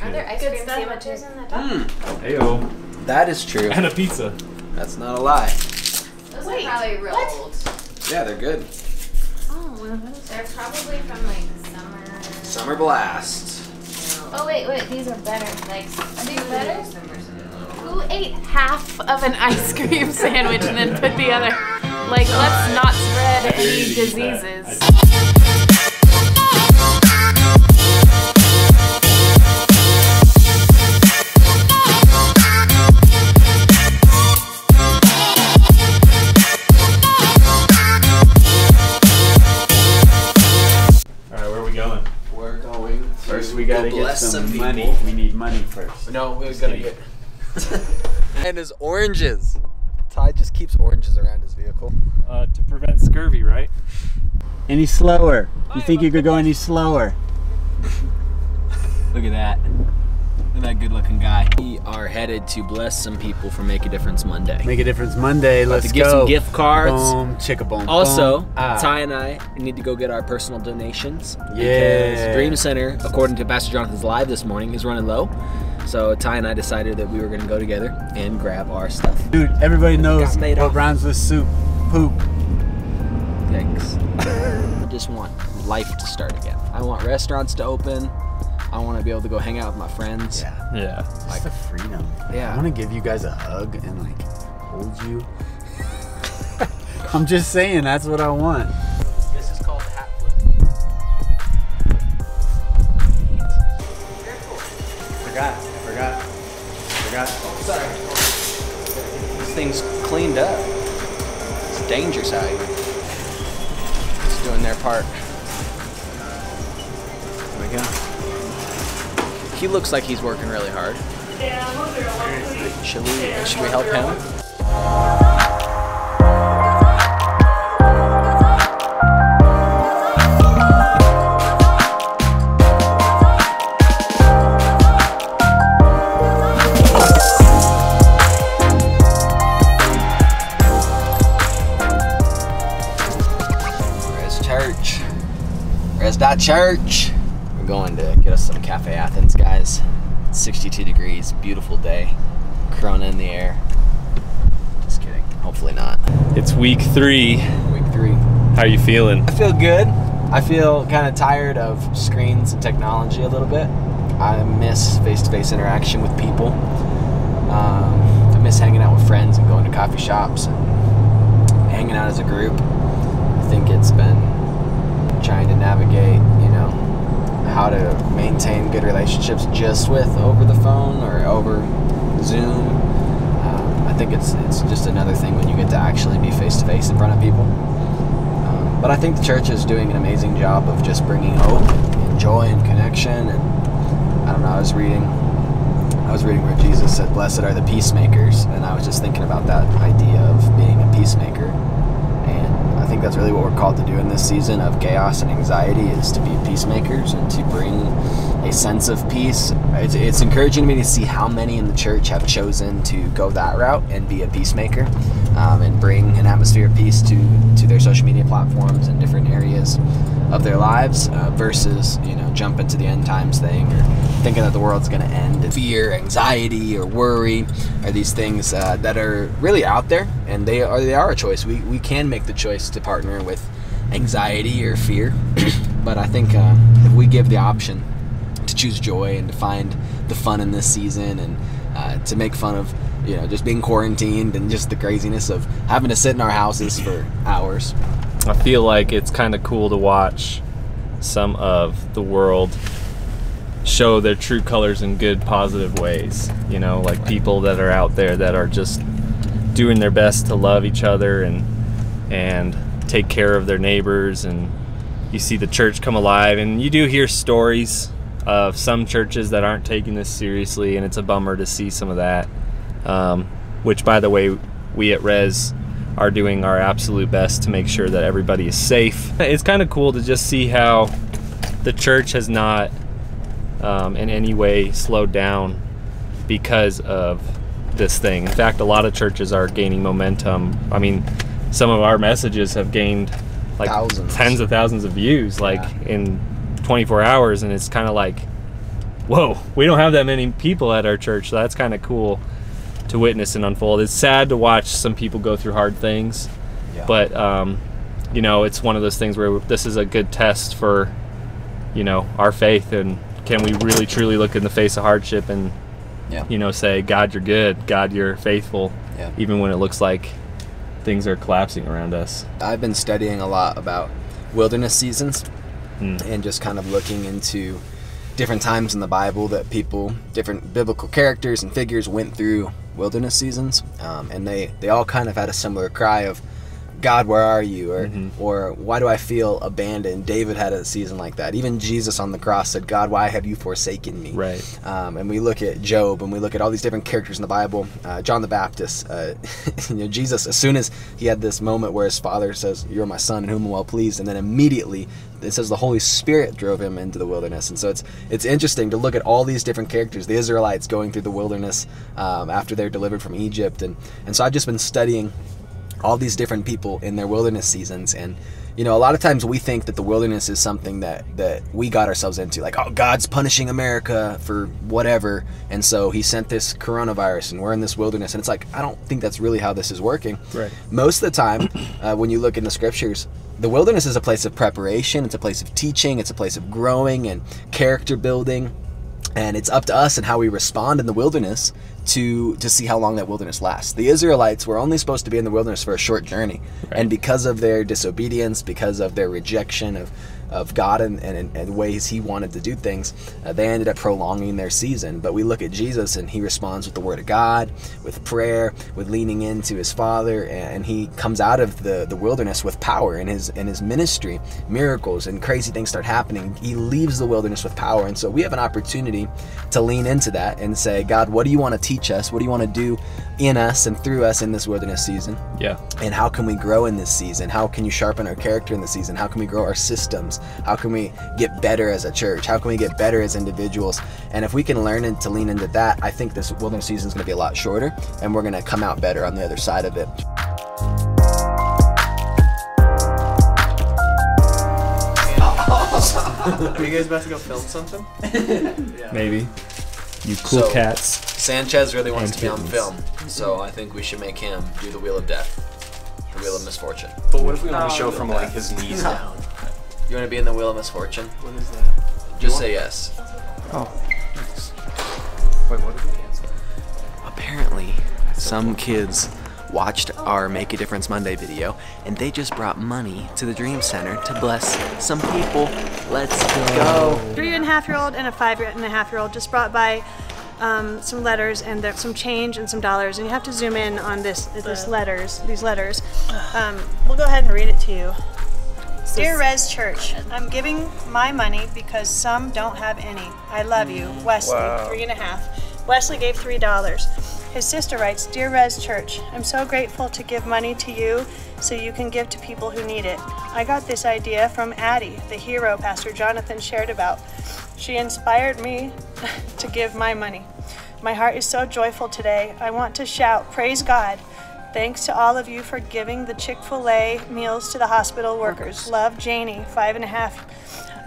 Are there ice Good cream stuff. sandwiches in the top? Mm, Heyo. that is true. And a pizza. That's not a lie. Those Wait, are probably real what? old. Yeah, they're good. Oh, well, that is- They're probably from like summer. Summer Blast. oh wait, wait, these are better. Like Are these better? Summer, summer. Who ate half of an ice cream sandwich and then put the other? Like, let's not spread any diseases. No, we're Just gonna get. and his oranges. Ty just keeps oranges around his vehicle. Uh, to prevent scurvy, right? Any slower? You think you could go any slower? Look at that. Look at that good looking guy. We are headed to bless some people for Make a Difference Monday. Make a difference Monday. About Let's to give go. some gift cards. Boom, chicka boom. Also, boom. Ah. Ty and I need to go get our personal donations. Yeah. Because Dream Center, according to Pastor Jonathan's live this morning, is running low. So Ty and I decided that we were going to go together and grab our stuff. Dude, everybody knows Got made what off. rhymes with soup. Poop. Yikes. I just want life to start again. I want restaurants to open. I want to be able to go hang out with my friends. Yeah. Yeah. Just the freedom. Yeah. I want to give you guys a hug and like hold you. I'm just saying, that's what I want. Thing's cleaned up. It's dangerous out here. It's doing their part. There we go. He looks like he's working really hard. Should we should we help him? Week three. Week three. How are you feeling? I feel good. I feel kind of tired of screens and technology a little bit. I miss face-to-face interaction with people. Um, I miss hanging out with friends and going to coffee shops and hanging out as a group. I think it's been trying to navigate, you know, how to maintain good relationships just with over the phone or over Zoom. Think it's it's just another thing when you get to actually be face to face in front of people. Um, but I think the church is doing an amazing job of just bringing hope and joy and connection. And I don't know. I was reading, I was reading where Jesus said, "Blessed are the peacemakers," and I was just thinking about that idea of being a peacemaker. I think that's really what we're called to do in this season of chaos and anxiety is to be peacemakers and to bring a sense of peace. It's, it's encouraging to me to see how many in the church have chosen to go that route and be a peacemaker um, and bring an atmosphere of peace to, to their social media platforms and different areas of their lives uh, versus, you know, jump into the end times thing or thinking that the world's going to end. Fear, anxiety, or worry are these things uh, that are really out there and they are, they are a choice. We, we can make the choice to partner with anxiety or fear. but I think uh, if we give the option to choose joy and to find the fun in this season and uh, to make fun of you know just being quarantined and just the craziness of having to sit in our houses for hours. I feel like it's kind of cool to watch some of the world show their true colors in good, positive ways. You know, like people that are out there that are just doing their best to love each other and and take care of their neighbors and you see the church come alive and you do hear stories of some churches that aren't taking this seriously and it's a bummer to see some of that um, which by the way we at Rez are doing our absolute best to make sure that everybody is safe it's kind of cool to just see how the church has not um, in any way slowed down because of this thing in fact a lot of churches are gaining momentum i mean some of our messages have gained like Thousands. tens of thousands of views like Yeah. in 24 hours and it's kind of like whoa, we don't have that many people at our church. So that's kind of cool to witness and unfold. It's sad to watch some people go through hard things, Yeah. but um, you know, it's one of those things where this is a good test for you know our faith and can we really truly look in the face of hardship and Yeah. you know say God you're good, God you're faithful, Yeah. even when it looks like things are collapsing around us. I've been studying a lot about wilderness seasons Mm. and just kind of looking into different times in the Bible that people, different biblical characters and figures went through wilderness seasons, um, and they they all kind of had a similar cry of, "God, where are you?" or Mhm. or "Why do I feel abandoned?" David had a season like that. Even Jesus on the cross said, "God, why have you forsaken me?" Right. Um, and we look at Job and we look at all these different characters in the Bible. Uh, John the Baptist, uh, you know, Jesus, as soon as he had this moment where his father says, You're my son in whom I'm well pleased, and then immediately it says the Holy Spirit drove him into the wilderness. And so it's it's interesting to look at all these different characters, the Israelites going through the wilderness um, after they're delivered from Egypt. And, and so I've just been studying all these different people in their wilderness seasons. And you know a lot of times we think that the wilderness is something that that we got ourselves into. Like oh god's punishing america for whatever. And so he sent this coronavirus and we're in this wilderness. And it's like i don't think that's really how this is working. Right. most of the time uh, when you look in the scriptures the wilderness is a place of preparation. It's a place of teaching. It's a place of growing and character building. And it's up to us and how we respond in the wilderness to to see how long that wilderness lasts. The Israelites were only supposed to be in the wilderness for a short journey, and because of their disobedience, because of their rejection of of God and, and, and ways He wanted to do things, uh, they ended up prolonging their season. But we look at Jesus, and He responds with the Word of God, with prayer, with leaning into His Father, and He comes out of the, the wilderness with power in His in His ministry. Miracles and crazy things start happening. He leaves the wilderness with power, and so we have an opportunity to lean into that and say, God, what do you want to teach us? What do you want to do in us and through us in this wilderness season? Yeah. and how can we grow in this season how can you sharpen our character in the season how can we grow our systems how can we get better as a church how can we get better as individuals and if we can learn and to lean into that i think this wilderness season is going to be a lot shorter and we're going to come out better on the other side of it Are you guys about to go film something? Maybe. You cool So- cats. sanchez really wants to be on film so i think we should make him do the wheel of death the wheel of misfortune But what if we only No. show from like his knees down? you want to be in the wheel of misfortune What is that? just say yes Oh. Wait, what did we cancel? apparently some kids watched our Make a Difference Monday video and they just brought money to the Dream Center to bless some people. Let's go. three and a half year old and a five and a half year old just brought by um, some letters and there, some change and some dollars and you have to zoom in on this this letters these letters. Um, we'll go ahead and read it to you. Dear Rez church i'm giving my money because some don't have any. I love you wesley three and a half wesley gave three dollars his sister writes dear Rez church i'm so grateful to give money to you so you can give to people who need it i got this idea from addie the hero pastor jonathan shared about she inspired me to give my money. My heart is so joyful today. I want to shout, Praise God. Thanks to all of you for giving the Chick fil A meals to the hospital workers. Love Janie, five and a half.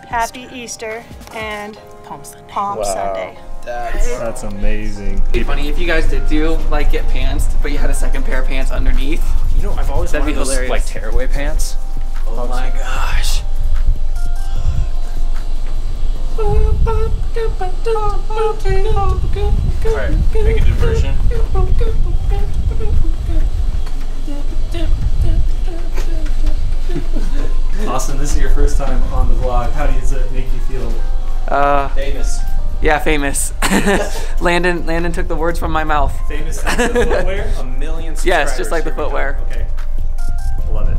Happy Easter and Palm Sunday. Palm Sunday. That's amazing. It'd be funny if you guys did do like get pants, but you had a second pair of pants underneath. You know, I've always That'd wanted be those hilarious. like tearaway pants. Oh my gosh. Alright, make a diversion. Austin, this is your first time on the vlog. How does it make you feel? Uh, Famous. Yeah, famous. Landon, Landon took the words from my mouth. Famous as the footwear? A million subscribers. Yes, just like the Here footwear. Okay. I love it.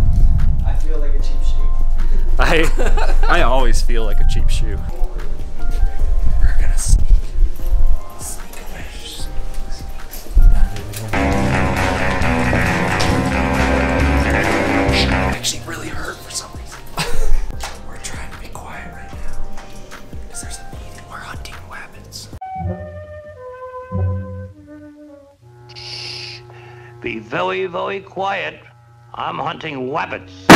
I feel like a cheap shoe. I I always feel like a cheap shoe. Be very, very quiet. I'm hunting rabbits.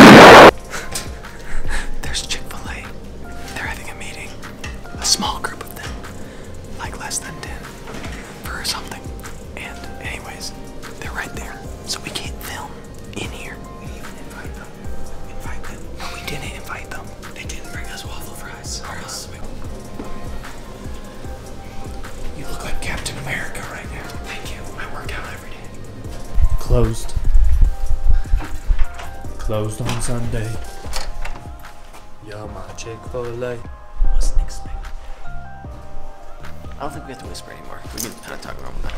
Closed. Closed on Sunday. Yeah, my Chick Fil A. Wasn't expecting I don't think we have to whisper anymore. We can kind of talk normal now.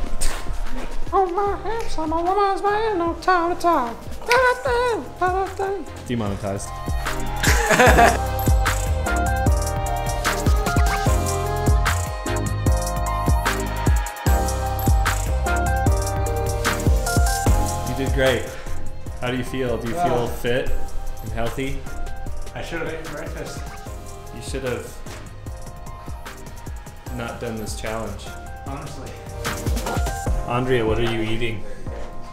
Demonetized. Did great. How do you feel? Do you feel fit and healthy? I should have eaten breakfast. You should have not done this challenge. Honestly. Andrea, what are you eating?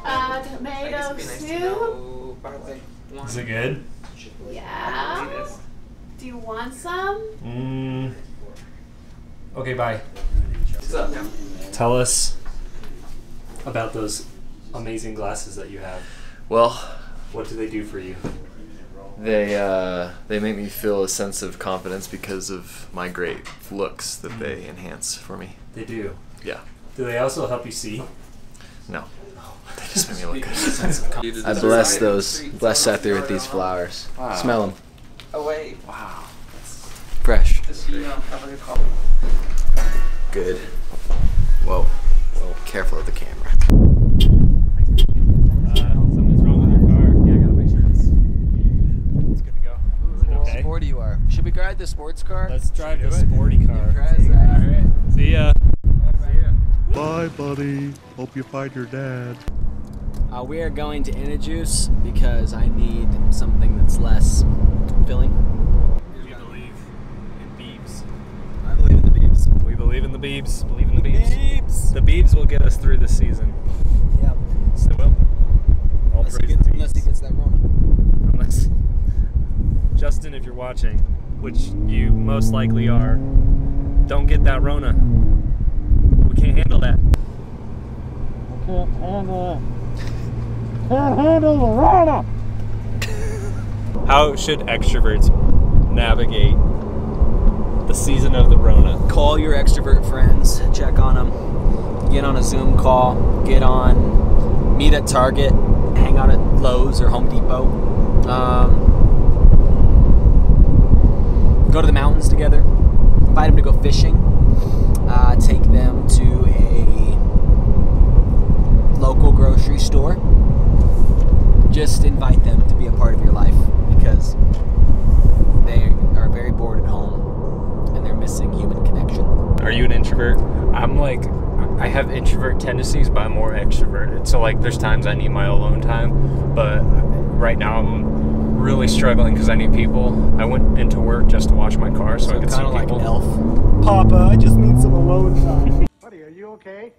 Uh, tomato soup. Is it good? Yeah. Do you want some? Mm. Okay, bye. What's up? Tell us about those amazing glasses that you have. Well, What do they do for you? they uh, they make me feel a sense of confidence because of my great looks that they enhance for me. They do. Yeah. Do they also help you see? No. They just make me look good. I bless those. Bless Sether with these flowers. Wow. Smell them. Oh wait. Wow. Fresh. Just you know, have like a call. Good. Whoa. Whoa. Careful of the camera. Uh, something's wrong with your car. Yeah, I gotta make sure it's, it's good to go. Is it okay? sporty you are. Should we ride the sports car? Let's drive the sporty car. Alright. See ya. Bye, buddy. Hope you find your dad. Uh, we are going to Inajuice because I need something that's less filling. We believe in Beebs. I believe in the beeps. We believe in the Beebs. Believe in the Beebs. The Beebs will get us through the season. Yep. So will. All Unless he, gets, unless he gets that Rona. Unless Justin, if you're watching, which you most likely are, don't get that Rona. We can't handle that. I can't handle it. Can't handle the Rona! How should extroverts navigate the season of the Rona? Call your extrovert friends. Check on them. Get on a Zoom call. Get on. Meet at Target. Hang out at Lowe's or Home Depot. Um, go to the mountains together. Invite them to go fishing. Uh, take them to a local grocery store. Just invite them to be a part of your life because they are very bored at home and they're missing human connection. Are you an introvert? I'm like, I have introvert tendencies, but I'm more extroverted. So like, there's times I need my alone time, but right now I'm really struggling because I need people. I went into work just to wash my car so, I could see kind of like people. Elf. Papa, I just need some alone time. Buddy, are you okay?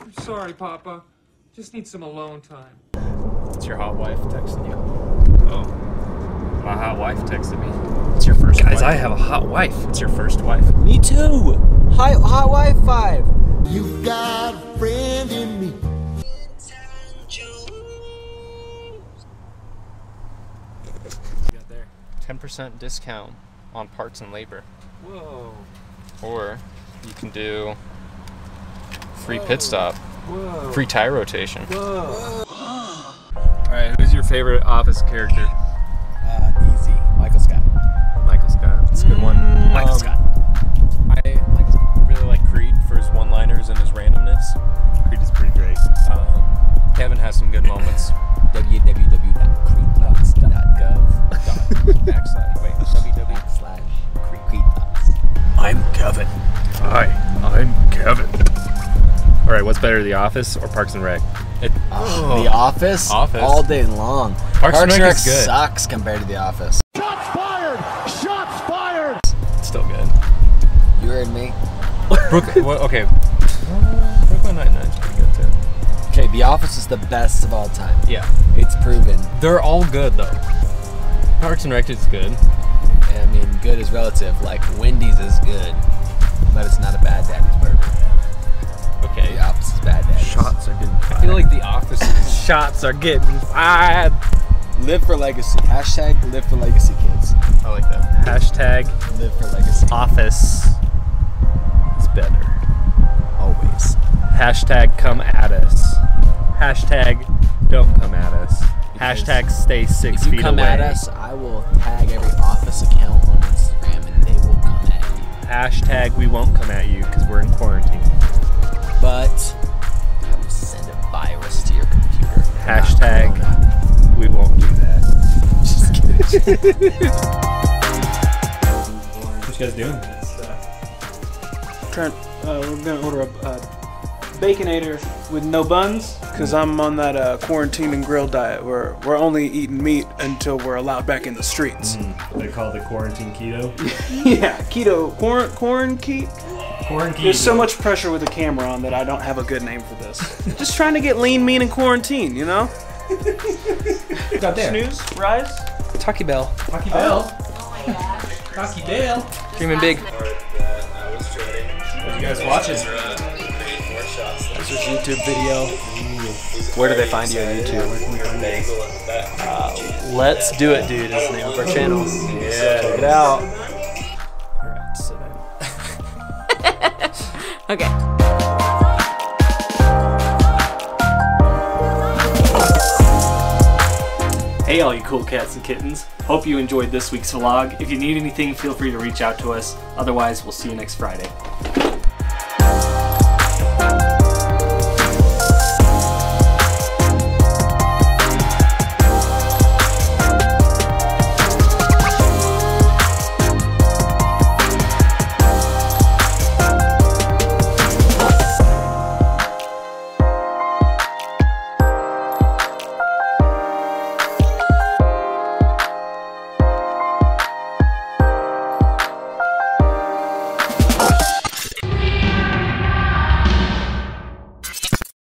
I'm sorry, Papa. Just need some alone time. It's your hot wife texting you. Oh. My hot wife texted me. It's your first Guys, wife. I have a hot wife. It's your first wife. Me too. Hi, hot wife five. You got a friend in me. 10% discount on parts and labor. Whoa. Or you can do free pit stop, Whoa. free tire rotation. Whoa. All right, who's your favorite Office character? Uh, easy. Michael Scott. Michael Scott. That's a good one. Michael Um, Scott. I like, really like Creed for his one-liners and his randomness. Creed is pretty great. Um, Kevin has some good moments. Backslash. Wait. I'm Kevin. Hi, I'm Kevin. All right, what's better, The Office or Parks and Rec? It, oh. The Office. Office. All day long. Parks and Rec is good. sucks compared to The Office. Shots fired! Shots fired! it's still good. You heard me. Brook, well, okay okay. The Office is the best of all time. Yeah. It's proven. They're all good though. Parks and Rec is good. I mean, good is relative. Like Wendy's is good, but it's not a bad daddy's burger. Okay. The Office is bad daddy's. Shots are getting fired. I feel like The Office shots are getting fired. Live for legacy. Hashtag live for legacy, kids. I like that. Hashtag live for legacy. Office better. Always. Hashtag come at us. Hashtag don't come at us. Hashtag stay six feet away. If you feet come away. at us, I will tag every office account on Instagram and they will come at you. Hashtag we won't come at you because we're in quarantine. But I will send a virus to your computer. Hashtag we won't do that. Just kidding. What you guys doing? Trent, uh, we're gonna order a, a baconator with no buns because I'm on that uh, quarantine and grill diet where we're only eating meat until we're allowed back in the streets. They call it quarantine keto. yeah, keto, corn, corn keto. Quarantine. There's so much pressure with the camera on that I don't have a good name for this. Just trying to get lean, mean, and quarantine, you know? Got there. Snooze, rise. Taco Bell. Taco Bell. Oh my gosh. Taco Bell. Dreaming big. What you guys watching? This is YouTube video. Where do they find you on YouTube? Uh, Let's Do It Dude is the name of our channel. Yeah. Check it out. Alright, sit down. Okay. Hey, all you cool cats and kittens. Hope you enjoyed this week's vlog. If you need anything, feel free to reach out to us. Otherwise, we'll see you next Friday.